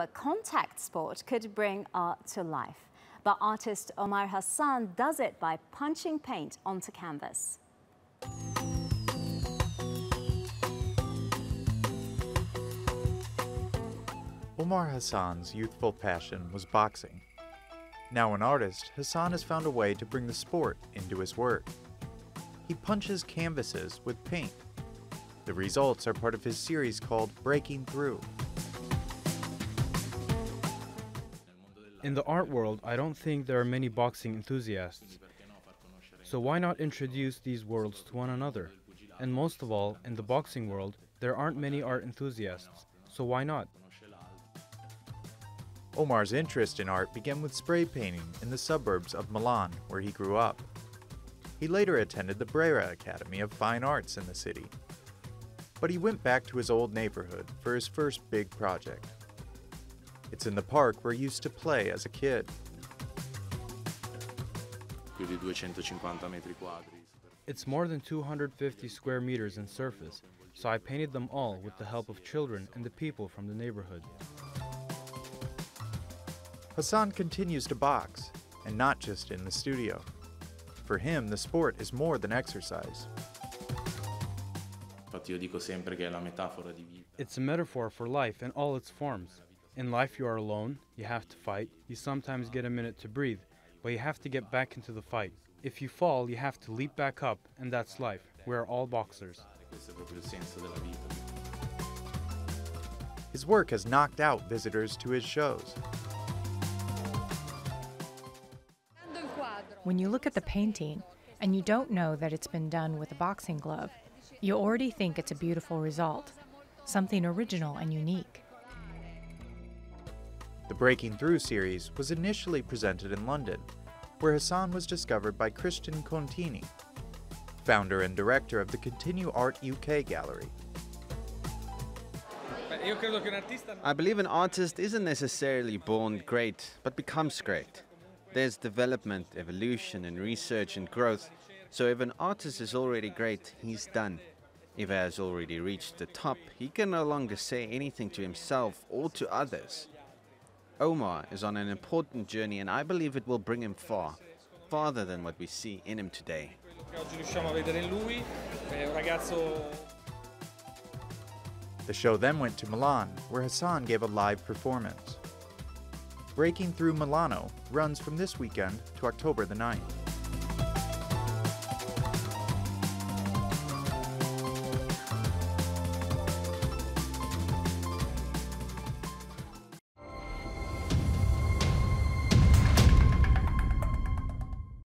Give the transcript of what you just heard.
a contact sport could bring art to life. But artist Omar Hassan does it by punching paint onto canvas. Omar Hassan's youthful passion was boxing. Now an artist, Hassan has found a way to bring the sport into his work. He punches canvases with paint. The results are part of his series called Breaking Through. In the art world, I don't think there are many boxing enthusiasts. So why not introduce these worlds to one another? And most of all, in the boxing world, there aren't many art enthusiasts. So why not? Omar's interest in art began with spray painting in the suburbs of Milan, where he grew up. He later attended the Brera Academy of Fine Arts in the city. But he went back to his old neighborhood for his first big project. It's in the park where he used to play as a kid. It's more than 250 square meters in surface, so I painted them all with the help of children and the people from the neighborhood. Hassan continues to box, and not just in the studio. For him, the sport is more than exercise. It's a metaphor for life in all its forms. In life, you are alone, you have to fight, you sometimes get a minute to breathe, but you have to get back into the fight. If you fall, you have to leap back up, and that's life. We are all boxers. His work has knocked out visitors to his shows. When you look at the painting and you don't know that it's been done with a boxing glove, you already think it's a beautiful result, something original and unique. The Breaking Through series was initially presented in London, where Hassan was discovered by Cristian Contini, founder and director of the Contini Art UK gallery. I believe an artist isn't necessarily born great, but becomes great. There's development, evolution, and research and growth. So if an artist is already great, he's done. If he has already reached the top, he can no longer say anything to himself or to others. Omar is on an important journey and I believe it will bring him far, farther than what we see in him today. The show then went to Milan, where Hassan gave a live performance. Breaking Through Milano runs from this weekend to October the 9th.